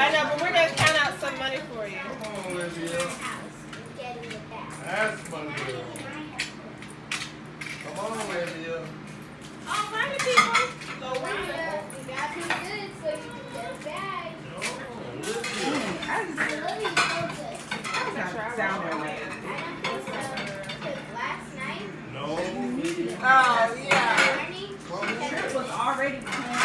I know, but we're gonna count out some money for you. Come on, Olivia. That's my girl. Come on, Olivia. Oh, All right, people. So we gotta good so you can get it back. Olivia. I just I last night, No. Oh, yeah. The trip was already planned.